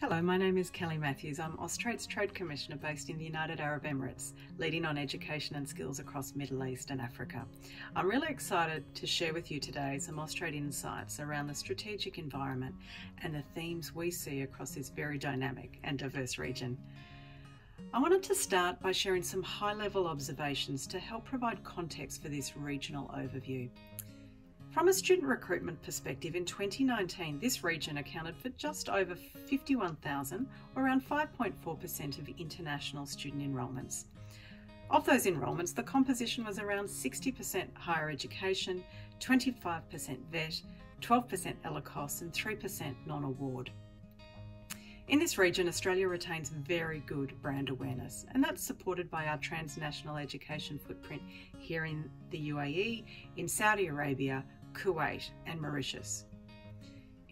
Hello, my name is Kelly Matthews. I'm Austrade's Trade Commissioner based in the United Arab Emirates, leading on education and skills across Middle East and Africa. I'm really excited to share with you today some Austrade insights around the strategic environment and the themes we see across this very dynamic and diverse region. I wanted to start by sharing some high level observations to help provide context for this regional overview. From a student recruitment perspective, in 2019, this region accounted for just over 51,000, or around 5.4% of international student enrolments. Of those enrolments, the composition was around 60% higher education, 25% VET, 12% ELICOS, and 3% non award. In this region, Australia retains very good brand awareness, and that's supported by our transnational education footprint here in the UAE, in Saudi Arabia, Kuwait, and Mauritius.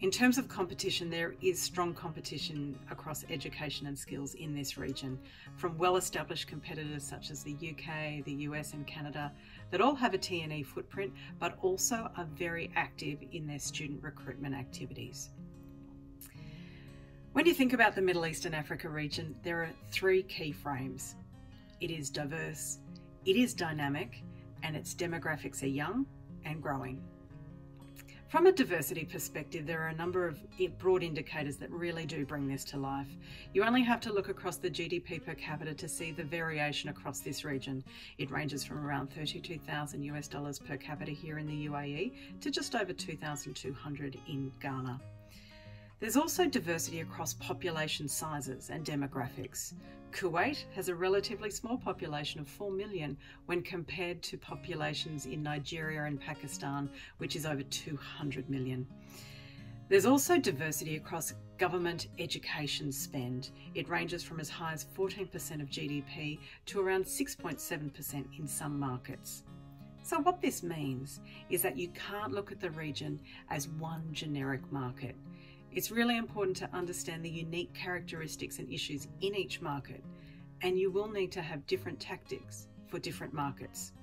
In terms of competition, there is strong competition across education and skills in this region, from well established competitors such as the UK, the US, and Canada that all have a TNE footprint but also are very active in their student recruitment activities. When you think about the Middle East and Africa region, there are three key frames it is diverse, it is dynamic, and its demographics are young and growing. From a diversity perspective, there are a number of broad indicators that really do bring this to life. You only have to look across the GDP per capita to see the variation across this region. It ranges from around 32,000 US dollars per capita here in the UAE to just over 2,200 in Ghana. There's also diversity across population sizes and demographics. Kuwait has a relatively small population of 4 million when compared to populations in Nigeria and Pakistan, which is over 200 million. There's also diversity across government education spend. It ranges from as high as 14% of GDP to around 6.7% in some markets. So, what this means is that you can't look at the region as one generic market. It's really important to understand the unique characteristics and issues in each market, and you will need to have different tactics for different markets.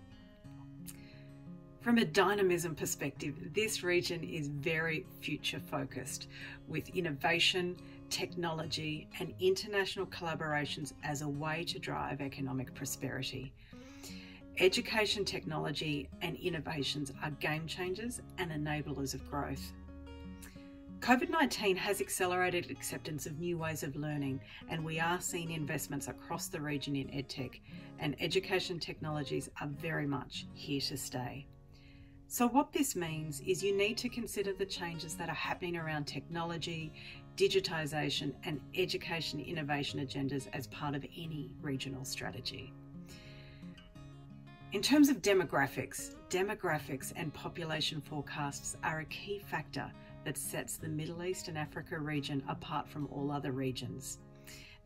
From a dynamism perspective, this region is very future focused with innovation, technology, and international collaborations as a way to drive economic prosperity. Education technology and innovations are game changers and enablers of growth. COVID 19 has accelerated acceptance of new ways of learning, and we are seeing investments across the region in EdTech, and education technologies are very much here to stay. So, what this means is you need to consider the changes that are happening around technology, digitisation, and education innovation agendas as part of any regional strategy. In terms of demographics, demographics and population forecasts are a key factor that sets the Middle East and Africa region apart from all other regions.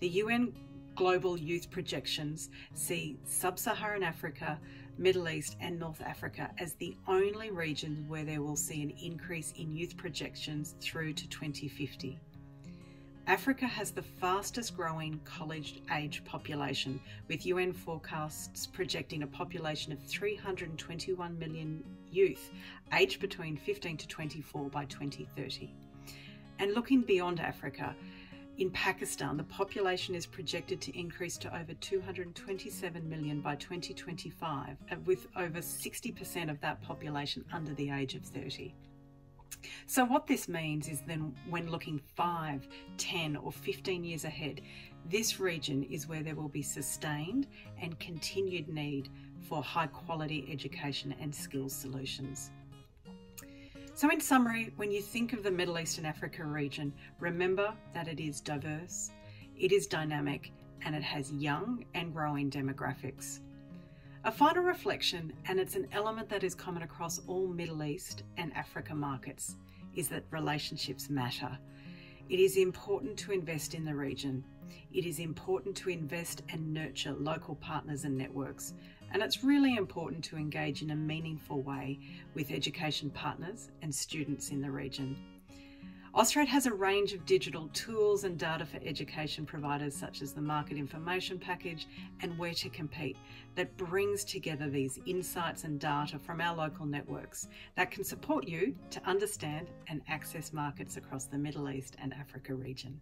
The UN Global Youth Projections see Sub Saharan Africa, Middle East, and North Africa as the only regions where there will see an increase in youth projections through to 2050. Africa has the fastest growing college age population, with UN forecasts projecting a population of 321 million youth aged between 15 to 24 by 2030. And looking beyond Africa, in Pakistan, the population is projected to increase to over 227 million by 2025, uh, with over 60% of that population under the age of 30. So, what this means is then when looking 5, 10, or 15 years ahead, this region is where there will be sustained and continued need for high quality education and skills solutions. So, in summary, when you think of the Middle East and Africa region, remember that it is diverse, it is dynamic, and it has young and growing demographics. A final reflection, and it's an element that is common across all Middle East and Africa markets, is that relationships matter. It is important to invest in the region. It is important to invest and nurture local partners and networks. And it's really important to engage in a meaningful way with education partners and students in the region. Austrade has a range of digital tools and data for education providers such as the Market Information Package and Where to Compete that brings together these insights and data from our local networks that can support you to understand and access markets across the Middle East and Africa region.